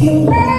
You